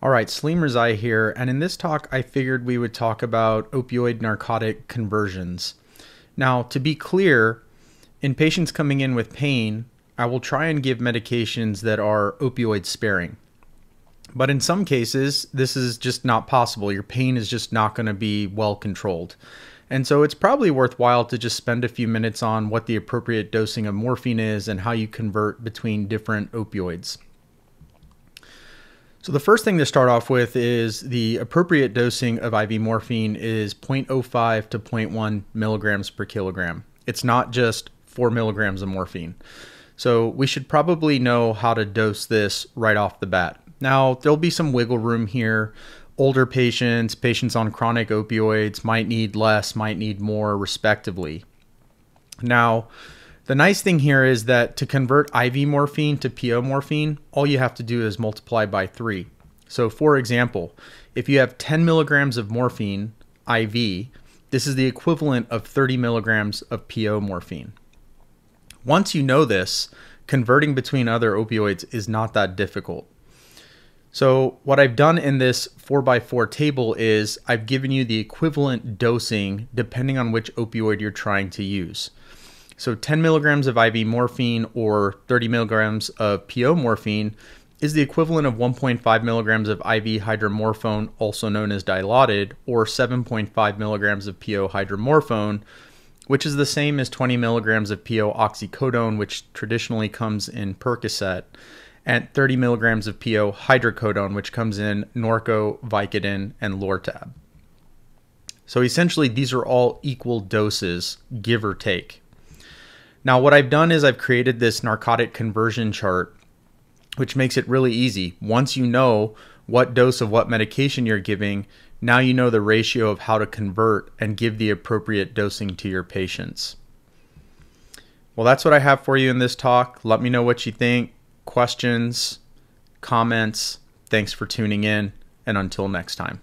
All right, Salim Rezaie here, and in this talk, I figured we would talk about opioid narcotic conversions. Now, to be clear, in patients coming in with pain, I will try and give medications that are opioid sparing. But in some cases, this is just not possible. Your pain is just not going to be well controlled. And so it's probably worthwhile to just spend a few minutes on what the appropriate dosing of morphine is and how you convert between different opioids. So the first thing to start off with is the appropriate dosing of IV morphine is 0.05 to 0.1 milligrams per kilogram. It's not just 4 milligrams of morphine. So we should probably know how to dose this right off the bat. Now, there'll be some wiggle room here. Older patients, patients on chronic opioids might need less, might need more, respectively. Now, the nice thing here is that to convert IV morphine to PO morphine, all you have to do is multiply by three. So, for example, if you have 10 milligrams of morphine IV, this is the equivalent of 30 milligrams of PO morphine. Once you know this, converting between other opioids is not that difficult. So, what I've done in this 4x4 table is I've given you the equivalent dosing depending on which opioid you're trying to use. So 10 milligrams of IV morphine or 30 milligrams of PO morphine is the equivalent of 1.5 milligrams of IV hydromorphone, also known as dilaudid, or 7.5 milligrams of PO hydromorphone, which is the same as 20 milligrams of PO oxycodone, which traditionally comes in Percocet, and 30 milligrams of PO hydrocodone, which comes in Norco, Vicodin, and Lortab. So essentially, these are all equal doses, give or take. Now, what I've done is I've created this narcotic conversion chart, which makes it really easy. Once you know what dose of what medication you're giving, now you know the ratio of how to convert and give the appropriate dosing to your patients. Well, that's what I have for you in this talk. Let me know what you think, questions, comments. Thanks for tuning in, and until next time.